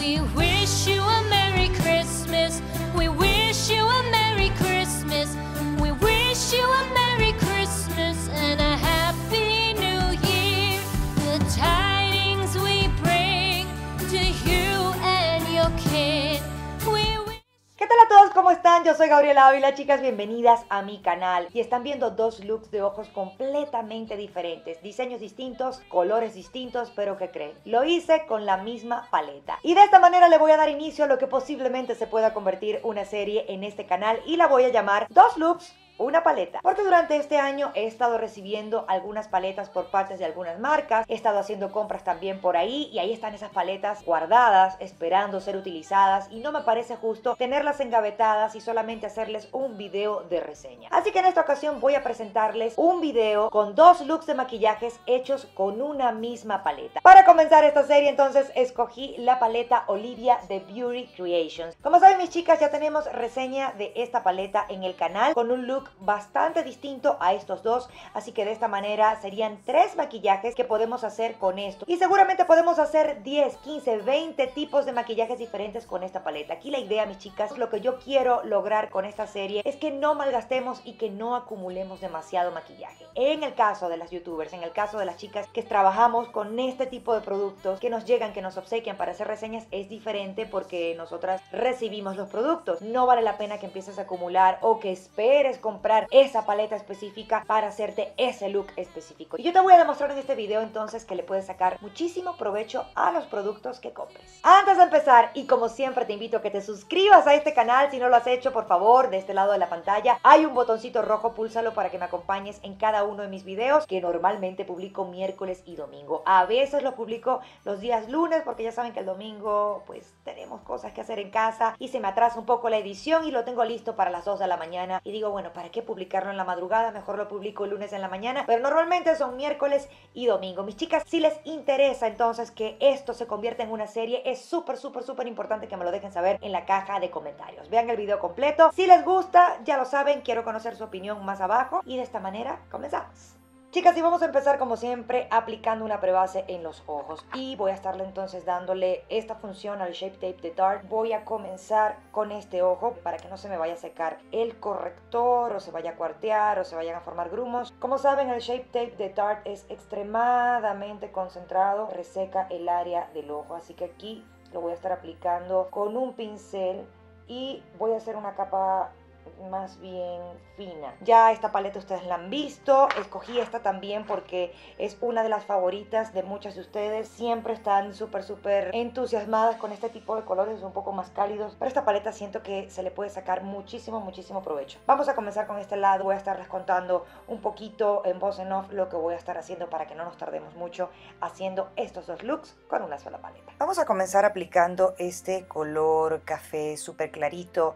We wish you todos? ¿Cómo están? Yo soy Gabriela Ávila, chicas, bienvenidas a mi canal. Y están viendo dos looks de ojos completamente diferentes, diseños distintos, colores distintos, pero ¿qué creen? Lo hice con la misma paleta. Y de esta manera le voy a dar inicio a lo que posiblemente se pueda convertir una serie en este canal y la voy a llamar Dos Looks una paleta. Porque durante este año he estado recibiendo algunas paletas por partes de algunas marcas, he estado haciendo compras también por ahí y ahí están esas paletas guardadas, esperando ser utilizadas y no me parece justo tenerlas engavetadas y solamente hacerles un video de reseña. Así que en esta ocasión voy a presentarles un video con dos looks de maquillajes hechos con una misma paleta. Para comenzar esta serie entonces escogí la paleta Olivia de Beauty Creations. Como saben mis chicas ya tenemos reseña de esta paleta en el canal con un look bastante distinto a estos dos, así que de esta manera serían tres maquillajes que podemos hacer con esto. Y seguramente podemos hacer 10, 15, 20 tipos de maquillajes diferentes con esta paleta. Aquí la idea, mis chicas, lo que yo quiero lograr con esta serie es que no malgastemos y que no acumulemos demasiado maquillaje. En el caso de las youtubers, en el caso de las chicas que trabajamos con este tipo de productos que nos llegan, que nos obsequian para hacer reseñas, es diferente porque nosotras recibimos los productos. No vale la pena que empieces a acumular o que esperes comprar esa paleta específica para hacerte ese look específico. Y yo te voy a demostrar en este video entonces que le puedes sacar muchísimo provecho a los productos que compres. Antes de empezar, y como siempre te invito a que te suscribas a este canal, si no lo has hecho, por favor, de este lado de la pantalla hay un botoncito rojo, púlsalo para que me acompañes en cada uno de mis videos que normalmente publico miércoles y domingo. A veces lo publico los días lunes porque ya saben que el domingo pues tenemos cosas que hacer en casa y se me atrasa un poco la edición y lo tengo listo para las 2 de la mañana y digo, bueno, ¿para qué publicarlo en la madrugada? Mejor lo publico el lunes en la mañana, pero normalmente son miércoles y domingo. Mis chicas, si les interesa entonces que esto se convierta en una serie, es súper, súper, súper importante que me lo dejen saber en la caja de comentarios. Vean el video completo. Si les gusta, ya lo saben, quiero conocer su opinión más abajo y de esta manera comenzamos. Chicas, y vamos a empezar como siempre aplicando una prebase en los ojos y voy a estarle entonces dándole esta función al Shape Tape de Tarte. Voy a comenzar con este ojo para que no se me vaya a secar el corrector o se vaya a cuartear o se vayan a formar grumos. Como saben, el Shape Tape de Tarte es extremadamente concentrado, reseca el área del ojo, así que aquí lo voy a estar aplicando con un pincel y voy a hacer una capa más bien fina. Ya esta paleta ustedes la han visto, escogí esta también porque es una de las favoritas de muchas de ustedes. Siempre están súper, súper entusiasmadas con este tipo de colores un poco más cálidos. Pero esta paleta siento que se le puede sacar muchísimo, muchísimo provecho. Vamos a comenzar con este lado. Voy a estarles contando un poquito en voz en off lo que voy a estar haciendo para que no nos tardemos mucho haciendo estos dos looks con una sola paleta. Vamos a comenzar aplicando este color café súper clarito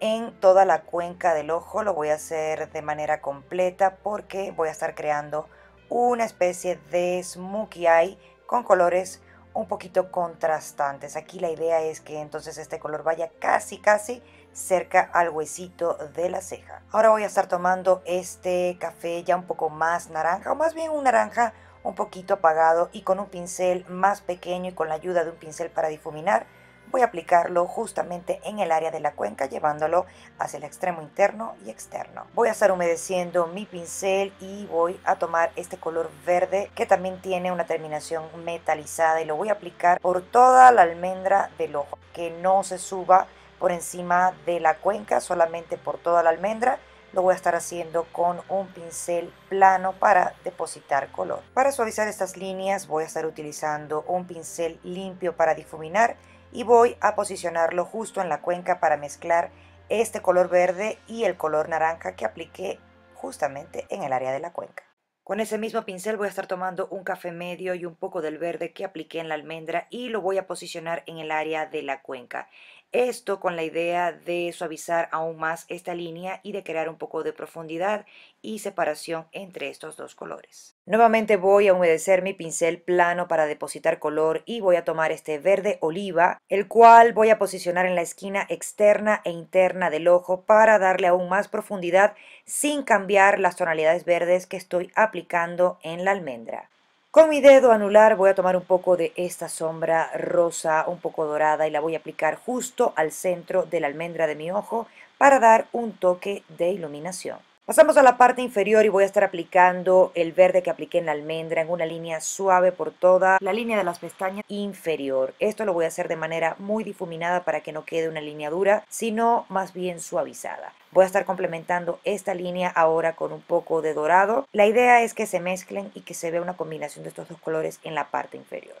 en toda la cuenca del ojo. Lo voy a hacer de manera completa porque voy a estar creando una especie de smokey eye con colores un poquito contrastantes. Aquí la idea es que entonces este color vaya casi casi cerca al huesito de la ceja. Ahora voy a estar tomando este café ya un poco más naranja o más bien un naranja un poquito apagado y con un pincel más pequeño y con la ayuda de un pincel para difuminar voy a aplicarlo justamente en el área de la cuenca llevándolo hacia el extremo interno y externo. Voy a estar humedeciendo mi pincel y voy a tomar este color verde que también tiene una terminación metalizada y lo voy a aplicar por toda la almendra del ojo, que no se suba por encima de la cuenca, solamente por toda la almendra lo voy a estar haciendo con un pincel plano para depositar color. Para suavizar estas líneas voy a estar utilizando un pincel limpio para difuminar y voy a posicionarlo justo en la cuenca para mezclar este color verde y el color naranja que apliqué justamente en el área de la cuenca. Con ese mismo pincel voy a estar tomando un café medio y un poco del verde que apliqué en la almendra y lo voy a posicionar en el área de la cuenca. Esto con la idea de suavizar aún más esta línea y de crear un poco de profundidad y separación entre estos dos colores. Nuevamente voy a humedecer mi pincel plano para depositar color y voy a tomar este verde oliva, el cual voy a posicionar en la esquina externa e interna del ojo para darle aún más profundidad sin cambiar las tonalidades verdes que estoy aplicando en la almendra. Con mi dedo anular voy a tomar un poco de esta sombra rosa, un poco dorada, y la voy a aplicar justo al centro de la almendra de mi ojo para dar un toque de iluminación. Pasamos a la parte inferior y voy a estar aplicando el verde que apliqué en la almendra en una línea suave por toda la línea de las pestañas inferior. Esto lo voy a hacer de manera muy difuminada para que no quede una línea dura, sino más bien suavizada. Voy a estar complementando esta línea ahora con un poco de dorado. La idea es que se mezclen y que se vea una combinación de estos dos colores en la parte inferior.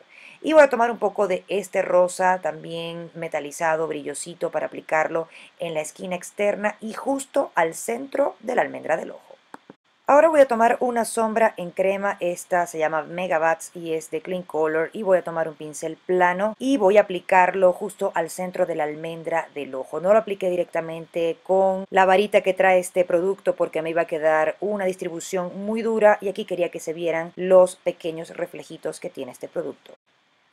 Y voy a tomar un poco de este rosa también metalizado, brillosito, para aplicarlo en la esquina externa y justo al centro de la almendra del ojo. Ahora voy a tomar una sombra en crema, esta se llama Megabats y es de Clean Color y voy a tomar un pincel plano y voy a aplicarlo justo al centro de la almendra del ojo. No lo apliqué directamente con la varita que trae este producto porque me iba a quedar una distribución muy dura y aquí quería que se vieran los pequeños reflejitos que tiene este producto.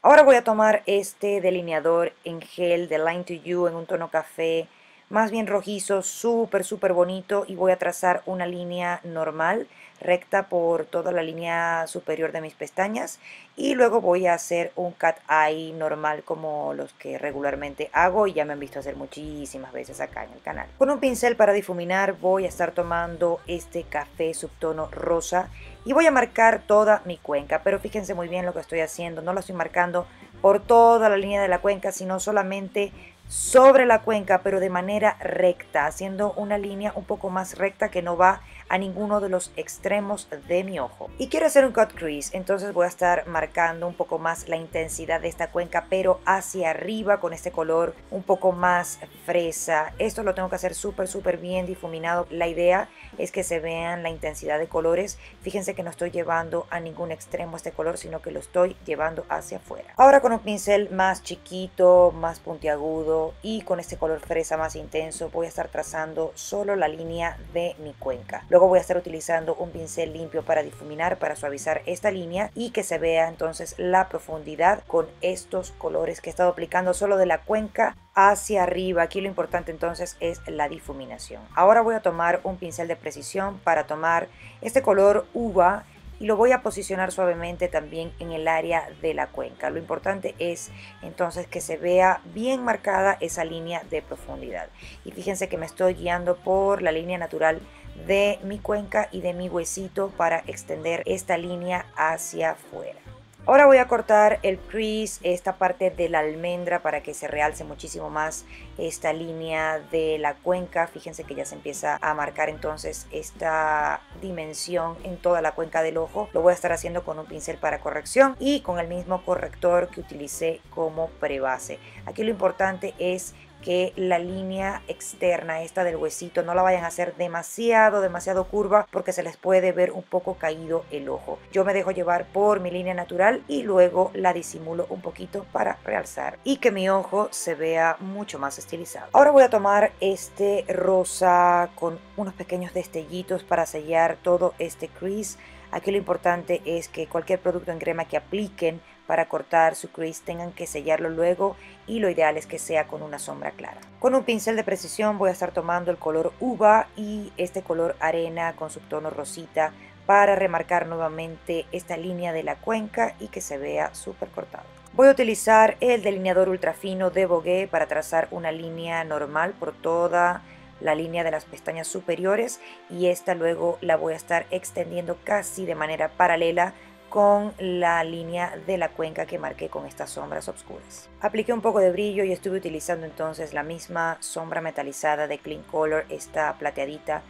Ahora voy a tomar este delineador en gel de Line to You en un tono café, más bien rojizo, súper, súper bonito y voy a trazar una línea normal recta por toda la línea superior de mis pestañas y luego voy a hacer un cat eye normal como los que regularmente hago y ya me han visto hacer muchísimas veces acá en el canal. Con un pincel para difuminar voy a estar tomando este café subtono rosa y voy a marcar toda mi cuenca, pero fíjense muy bien lo que estoy haciendo, no lo estoy marcando por toda la línea de la cuenca, sino solamente sobre la cuenca, pero de manera recta, haciendo una línea un poco más recta que no va a ninguno de los extremos de mi ojo. Y quiero hacer un cut crease, entonces voy a estar marcando un poco más la intensidad de esta cuenca, pero hacia arriba con este color un poco más fresa. Esto lo tengo que hacer súper, súper bien difuminado. La idea es que se vean la intensidad de colores. Fíjense que no estoy llevando a ningún extremo este color, sino que lo estoy llevando hacia afuera. Ahora con un pincel más chiquito, más puntiagudo y con este color fresa más intenso, voy a estar trazando solo la línea de mi cuenca. Voy a estar utilizando un pincel limpio para difuminar, para suavizar esta línea y que se vea entonces la profundidad con estos colores que he estado aplicando solo de la cuenca hacia arriba. Aquí lo importante entonces es la difuminación. Ahora voy a tomar un pincel de precisión para tomar este color uva y lo voy a posicionar suavemente también en el área de la cuenca. Lo importante es entonces que se vea bien marcada esa línea de profundidad. Y fíjense que me estoy guiando por la línea natural de mi cuenca y de mi huesito para extender esta línea hacia afuera. Ahora voy a cortar el crease, esta parte de la almendra para que se realce muchísimo más esta línea de la cuenca. Fíjense que ya se empieza a marcar entonces esta dimensión en toda la cuenca del ojo. Lo voy a estar haciendo con un pincel para corrección y con el mismo corrector que utilicé como prebase. Aquí lo importante es que la línea externa, esta del huesito, no la vayan a hacer demasiado, demasiado curva porque se les puede ver un poco caído el ojo. Yo me dejo llevar por mi línea natural y luego la disimulo un poquito para realzar y que mi ojo se vea mucho más estilizado. Ahora voy a tomar este rosa con unos pequeños destellitos para sellar todo este crease. Aquí lo importante es que cualquier producto en crema que apliquen para cortar su crease tengan que sellarlo luego y lo ideal es que sea con una sombra clara. Con un pincel de precisión voy a estar tomando el color uva y este color arena con subtono rosita para remarcar nuevamente esta línea de la cuenca y que se vea súper cortado. Voy a utilizar el delineador ultra fino de Bogué para trazar una línea normal por toda la línea de las pestañas superiores y esta luego la voy a estar extendiendo casi de manera paralela con la línea de la cuenca que marqué con estas sombras oscuras. Apliqué un poco de brillo y estuve utilizando entonces la misma sombra metalizada de Clean Color, esta plateadita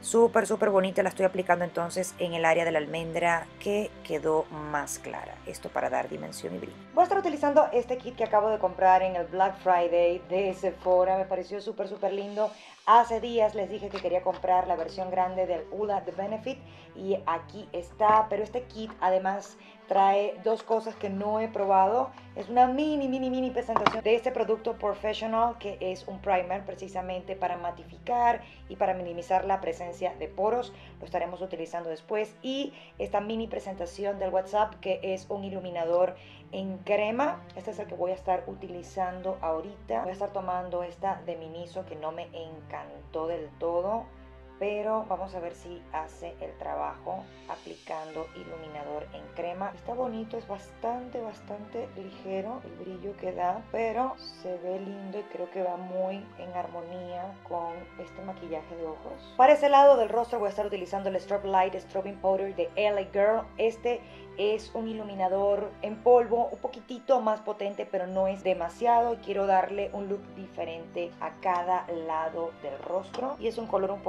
Súper, súper bonita, la estoy aplicando entonces en el área de la almendra que quedó más clara. Esto para dar dimensión y brillo. Voy a estar utilizando este kit que acabo de comprar en el Black Friday de Sephora. Me pareció súper, súper lindo. Hace días les dije que quería comprar la versión grande del ULA The Benefit y aquí está. Pero este kit además trae dos cosas que no he probado. Es una mini, mini, mini presentación de este producto Professional que es un primer precisamente para matificar y para minimizar la presencia de poros. Lo estaremos utilizando después. Y esta mini presentación del WhatsApp que es un iluminador en crema. Este es el que voy a estar utilizando ahorita. Voy a estar tomando esta de Miniso que no me encantó del todo pero vamos a ver si hace el trabajo aplicando iluminador en crema. Está bonito, es bastante, bastante ligero el brillo que da, pero se ve lindo y creo que va muy en armonía con este maquillaje de ojos. Para ese lado del rostro voy a estar utilizando el Strobe Light Strobing Powder de LA Girl. Este es un iluminador en polvo, un poquitito más potente, pero no es demasiado. Quiero darle un look diferente a cada lado del rostro. Y es un color un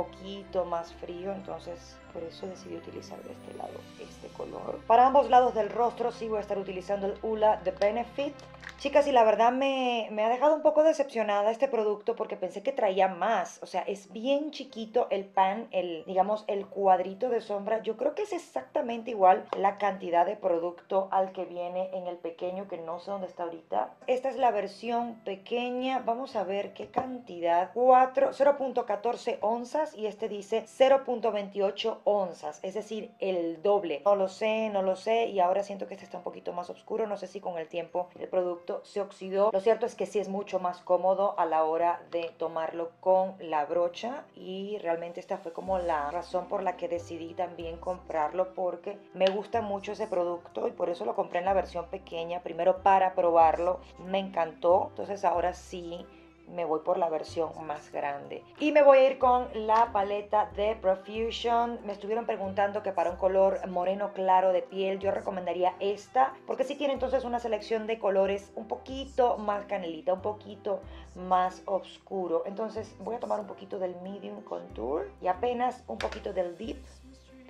más frío, entonces por eso decidí utilizar de este lado este color. Para ambos lados del rostro sí voy a estar utilizando el ULA The Benefit. Chicas, y la verdad me, me, ha dejado un poco decepcionada este producto porque pensé que traía más. O sea, es bien chiquito el pan, el, digamos, el cuadrito de sombra. Yo creo que es exactamente igual la cantidad de producto al que viene en el pequeño, que no sé dónde está ahorita. Esta es la versión pequeña. Vamos a ver qué cantidad. 0.14 onzas y este dice 0.28 onzas, es decir, el doble. No lo sé, no lo sé y ahora siento que este está un poquito más oscuro. No sé si con el tiempo el producto se oxidó. Lo cierto es que sí es mucho más cómodo a la hora de tomarlo con la brocha y realmente esta fue como la razón por la que decidí también comprarlo porque me gusta mucho ese producto y por eso lo compré en la versión pequeña, primero para probarlo, me encantó, entonces ahora sí me voy por la versión más grande. Y me voy a ir con la paleta de Profusion. Me estuvieron preguntando que para un color moreno claro de piel yo recomendaría esta, porque si tiene entonces una selección de colores un poquito más canelita, un poquito más oscuro. Entonces voy a tomar un poquito del Medium Contour y apenas un poquito del Deep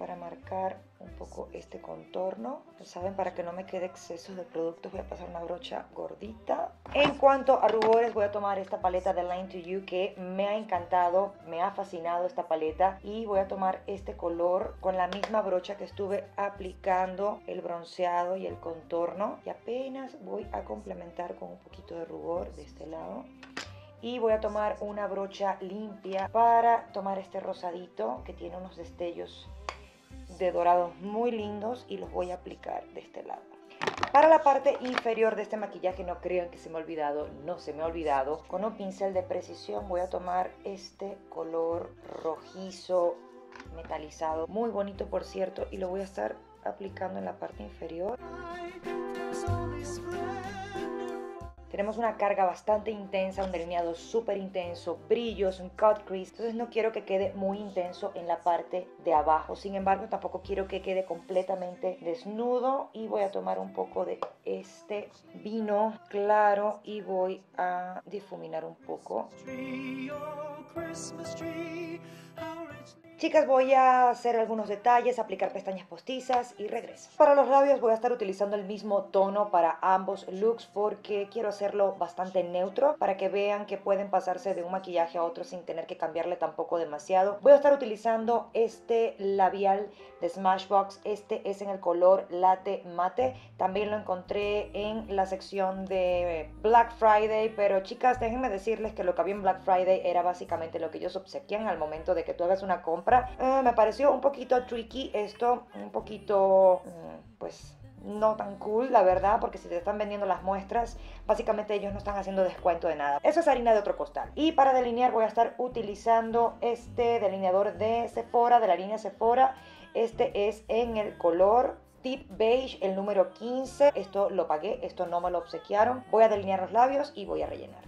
para marcar un poco este contorno. Saben, para que no me quede exceso de productos voy a pasar una brocha gordita. En cuanto a rubores voy a tomar esta paleta de Line to You que me ha encantado, me ha fascinado esta paleta. Y voy a tomar este color con la misma brocha que estuve aplicando el bronceado y el contorno. Y apenas voy a complementar con un poquito de rubor de este lado y voy a tomar una brocha limpia para tomar este rosadito que tiene unos destellos de dorados muy lindos y los voy a aplicar de este lado. Para la parte inferior de este maquillaje, no crean que se me ha olvidado, no se me ha olvidado. Con un pincel de precisión voy a tomar este color rojizo metalizado, muy bonito por cierto, y lo voy a estar aplicando en la parte inferior. Tenemos una carga bastante intensa, un delineado súper intenso, brillos, un cut crease. Entonces no quiero que quede muy intenso en la parte de abajo. Sin embargo, tampoco quiero que quede completamente desnudo. Y voy a tomar un poco de este vino claro y voy a difuminar un poco. Chicas, voy a hacer algunos detalles, aplicar pestañas postizas y regreso. Para los labios voy a estar utilizando el mismo tono para ambos looks porque quiero hacerlo bastante neutro para que vean que pueden pasarse de un maquillaje a otro sin tener que cambiarle tampoco demasiado. Voy a estar utilizando este labial de Smashbox. Este es en el color Latte Mate. También lo encontré en la sección de Black Friday, pero chicas, déjenme decirles que lo que había en Black Friday era básicamente lo que ellos obsequian al momento de que tú hagas una compra eh, me pareció un poquito tricky esto, un poquito, mm, pues no tan cool, la verdad, porque si te están vendiendo las muestras, básicamente ellos no están haciendo descuento de nada. Eso es harina de otro costal. Y para delinear voy a estar utilizando este delineador de Sephora, de la línea Sephora. Este es en el color Deep Beige, el número 15. Esto lo pagué, esto no me lo obsequiaron. Voy a delinear los labios y voy a rellenar.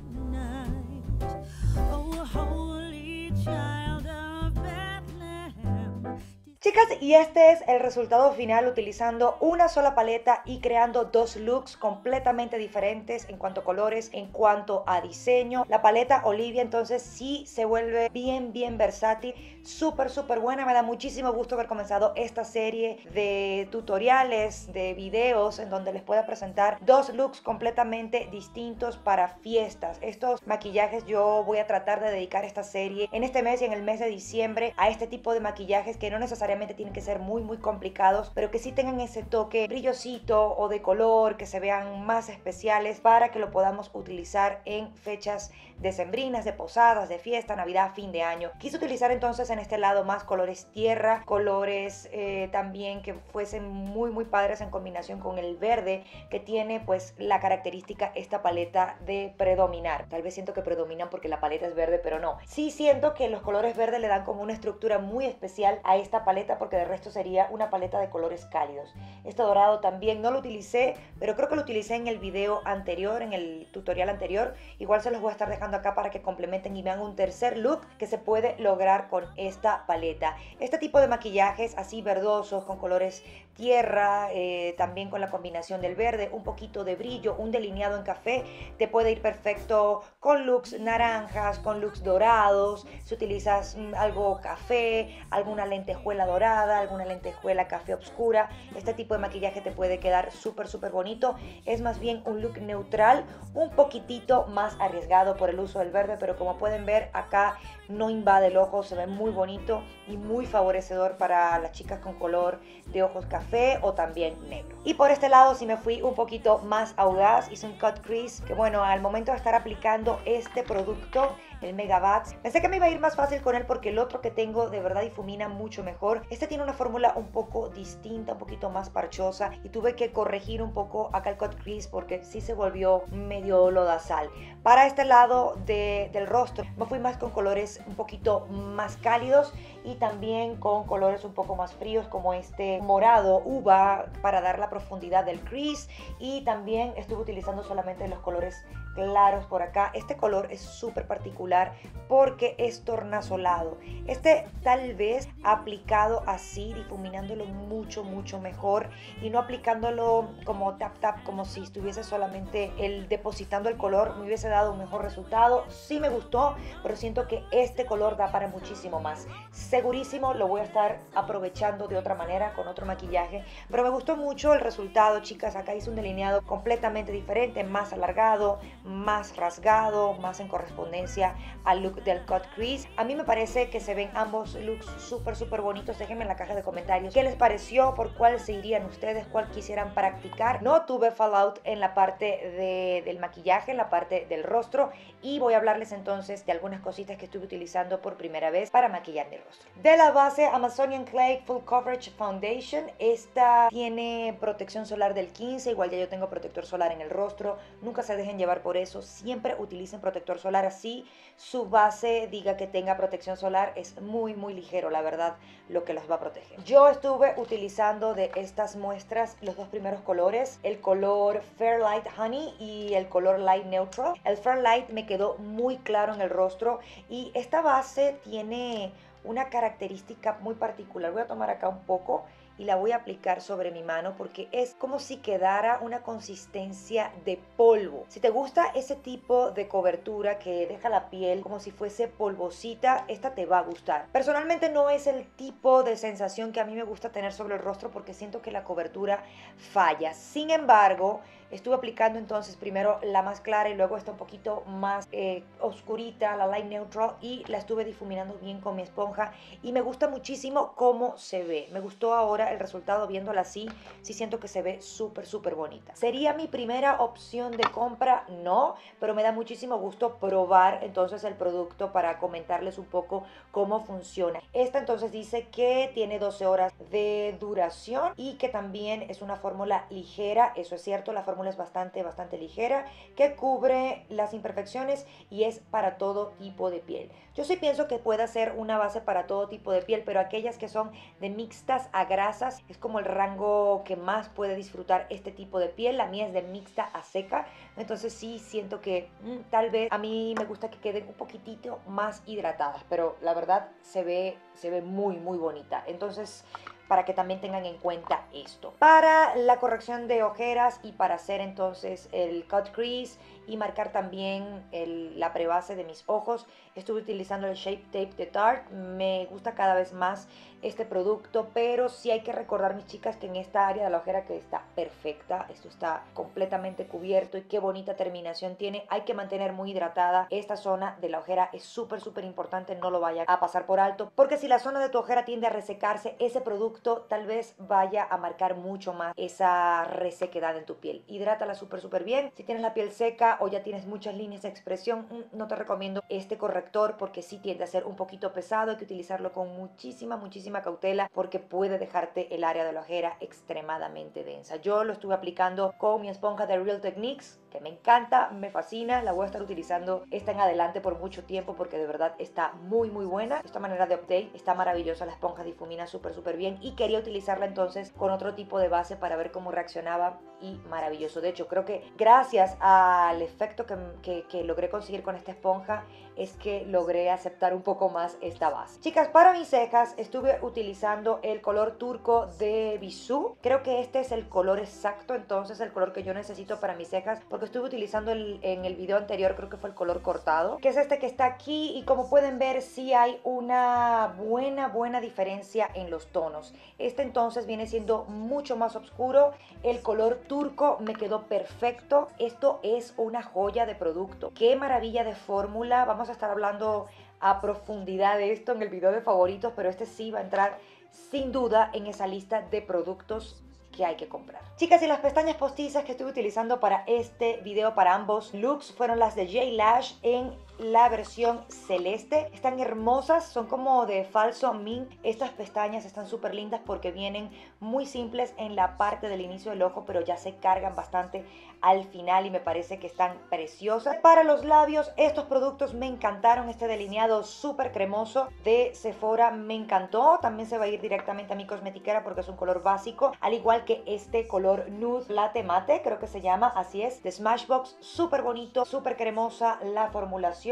Chicas, y este es el resultado final utilizando una sola paleta y creando dos looks completamente diferentes en cuanto a colores, en cuanto a diseño. La paleta Olivia entonces sí se vuelve bien, bien versátil, súper, súper buena. Me da muchísimo gusto haber comenzado esta serie de tutoriales, de videos en donde les pueda presentar dos looks completamente distintos para fiestas. Estos maquillajes yo voy a tratar de dedicar esta serie en este mes y en el mes de diciembre a este tipo de maquillajes que no necesariamente tienen que ser muy muy complicados, pero que sí tengan ese toque brillosito o de color, que se vean más especiales para que lo podamos utilizar en fechas decembrinas, de posadas, de fiesta, navidad, fin de año. Quise utilizar entonces en este lado más colores tierra, colores eh, también que fuesen muy muy padres en combinación con el verde que tiene pues la característica esta paleta de predominar. Tal vez siento que predominan porque la paleta es verde, pero no. Sí siento que los colores verdes le dan como una estructura muy especial a esta paleta porque de resto sería una paleta de colores cálidos. Este dorado también no lo utilicé, pero creo que lo utilicé en el video anterior, en el tutorial anterior. Igual se los voy a estar dejando acá para que complementen y vean un tercer look que se puede lograr con esta paleta. Este tipo de maquillajes así verdosos, con colores tierra, eh, también con la combinación del verde, un poquito de brillo, un delineado en café, te puede ir perfecto con looks naranjas, con looks dorados, si utilizas mm, algo café, alguna lentejuela dorada, alguna lentejuela café oscura, este tipo de maquillaje te puede quedar súper súper bonito, es más bien un look neutral, un poquitito más arriesgado por el uso del verde, pero como pueden ver acá no invade el ojo, se ve muy bonito y muy favorecedor para las chicas con color de ojos café o también negro. Y por este lado si me fui un poquito más audaz, hice un cut crease que bueno, al momento de estar aplicando este producto el Megabats. Pensé que me iba a ir más fácil con él porque el otro que tengo de verdad difumina mucho mejor. Este tiene una fórmula un poco distinta, un poquito más parchosa y tuve que corregir un poco acá el cut crease porque sí se volvió medio lodazal. Para este lado del rostro me fui más con colores un poquito más cálidos y también con colores un poco más fríos como este morado uva para dar la profundidad del crease y también estuve utilizando solamente los colores claros por acá. Este color es súper particular porque es tornasolado. Este tal vez aplicado así, difuminándolo mucho, mucho mejor y no aplicándolo como tap tap, como si estuviese solamente el depositando el color, me hubiese dado un mejor resultado. Sí me gustó, pero siento que este color da para muchísimo más. Segurísimo lo voy a estar aprovechando de otra manera con otro maquillaje, pero me gustó mucho el resultado, chicas. Acá hice un delineado completamente diferente, más alargado, más rasgado, más en correspondencia al look del cut crease. A mí me parece que se ven ambos looks súper, súper bonitos. Déjenme en la caja de comentarios qué les pareció, por cuál se irían ustedes, cuál quisieran practicar. No tuve fallout en la parte de, del maquillaje, en la parte del rostro y voy a hablarles entonces de algunas cositas que estuve utilizando por primera vez para maquillar mi rostro. De la base Amazonian Clay Full Coverage Foundation, esta tiene protección solar del 15, igual ya yo tengo protector solar en el rostro, nunca se dejen llevar por eso siempre utilicen protector solar así. Su base diga que tenga protección solar es muy muy ligero, la verdad, lo que los va a proteger. Yo estuve utilizando de estas muestras los dos primeros colores, el color Fairlight Honey y el color Light Neutral. El Fairlight me quedó muy claro en el rostro y esta base tiene una característica muy particular. Voy a tomar acá un poco y la voy a aplicar sobre mi mano porque es como si quedara una consistencia de polvo. Si te gusta ese tipo de cobertura que deja la piel como si fuese polvosita, esta te va a gustar. Personalmente no es el tipo de sensación que a mí me gusta tener sobre el rostro porque siento que la cobertura falla. Sin embargo, Estuve aplicando entonces primero la más clara y luego esta un poquito más eh, oscurita, la light neutral y la estuve difuminando bien con mi esponja y me gusta muchísimo cómo se ve. Me gustó ahora el resultado viéndola así, sí siento que se ve súper súper bonita. ¿Sería mi primera opción de compra? No, pero me da muchísimo gusto probar entonces el producto para comentarles un poco cómo funciona. Esta entonces dice que tiene 12 horas de duración y que también es una fórmula ligera, eso es cierto, la fórmula es bastante, bastante ligera, que cubre las imperfecciones y es para todo tipo de piel. Yo sí pienso que puede ser una base para todo tipo de piel, pero aquellas que son de mixtas a grasas es como el rango que más puede disfrutar este tipo de piel. La mía es de mixta a seca, entonces sí siento que mm, tal vez a mí me gusta que queden un poquitito más hidratadas, pero la verdad se ve, se ve muy, muy bonita. Entonces para que también tengan en cuenta esto. Para la corrección de ojeras y para hacer entonces el cut crease y marcar también la prebase de mis ojos. Estuve utilizando el Shape Tape de Tarte. Me gusta cada vez más este producto, pero sí hay que recordar, mis chicas, que en esta área de la ojera que está perfecta, esto está completamente cubierto y qué bonita terminación tiene. Hay que mantener muy hidratada esta zona de la ojera, es súper, súper importante, no lo vaya a pasar por alto, porque si la zona de tu ojera tiende a resecarse, ese producto tal vez vaya a marcar mucho más esa resequedad en tu piel. Hidrátala súper, súper bien. Si tienes la piel seca o ya tienes muchas líneas de expresión, mm, no te recomiendo este corrector porque sí tiende a ser un poquito pesado, hay que utilizarlo con muchísima, muchísima cautela porque puede dejarte el área de la ojera extremadamente densa. Yo lo estuve aplicando con mi esponja de Real Techniques, que me encanta, me fascina, la voy a estar utilizando esta en adelante por mucho tiempo porque de verdad está muy muy buena. Esta manera de update está maravillosa, la esponja difumina súper súper bien y quería utilizarla entonces con otro tipo de base para ver cómo reaccionaba y maravilloso. De hecho, creo que gracias al efecto que, que, logré conseguir con esta esponja es que logré aceptar un poco más esta base. Chicas, para mis cejas estuve utilizando el color turco de Bisú. Creo que este es el color exacto, entonces el color que yo necesito para mis cejas, porque estuve utilizando el, en el video anterior, creo que fue el color cortado, que es este que está aquí y como pueden ver sí hay una buena, buena diferencia en los tonos. Este entonces viene siendo mucho más oscuro, el color turco me quedó perfecto, esto es una joya de producto. Qué maravilla de fórmula, vamos a estar hablando a profundidad de esto en el video de favoritos, pero este sí va a entrar sin duda en esa lista de productos que hay que comprar. Chicas, y las pestañas postizas que estuve utilizando para este video, para ambos looks, fueron las de J Lash en la versión celeste. Están hermosas, son como de falso mint. Estas pestañas están súper lindas porque vienen muy simples en la parte del inicio del ojo, pero ya se cargan bastante al final y me parece que están preciosas. Para los labios, estos productos me encantaron. Este delineado súper cremoso de Sephora me encantó. También se va a ir directamente a mi cosmetiquera porque es un color básico, al igual que este color nude latte mate, creo que se llama, así es, de Smashbox. Súper bonito, súper cremosa la formulación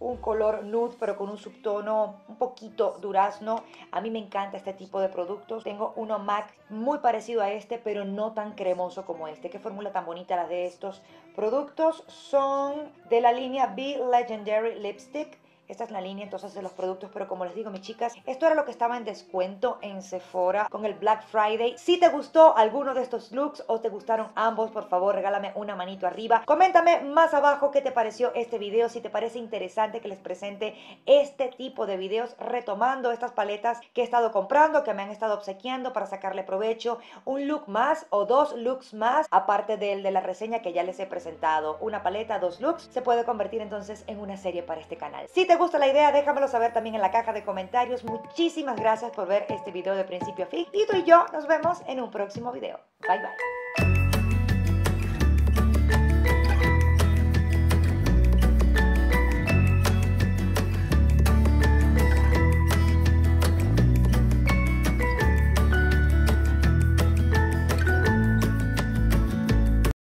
un color nude pero con un subtono un poquito durazno. A mí me encanta este tipo de productos. Tengo uno MAC muy parecido a este pero no tan cremoso como este. Qué fórmula tan bonita la de estos productos. Son de la línea Be Legendary Lipstick esta es la línea entonces de los productos, pero como les digo, mis chicas, esto era lo que estaba en descuento en Sephora con el Black Friday. Si te gustó alguno de estos looks o te gustaron ambos, por favor, regálame una manito arriba. Coméntame más abajo qué te pareció este video, si te parece interesante que les presente este tipo de videos retomando estas paletas que he estado comprando, que me han estado obsequiando para sacarle provecho. Un look más o dos looks más, aparte del de la reseña que ya les he presentado. Una paleta, dos looks, se puede convertir entonces en una serie para este canal. Si te gusta la idea, déjamelo saber también en la caja de comentarios. Muchísimas gracias por ver este video de principio a fin. Y tú y yo nos vemos en un próximo video. Bye bye.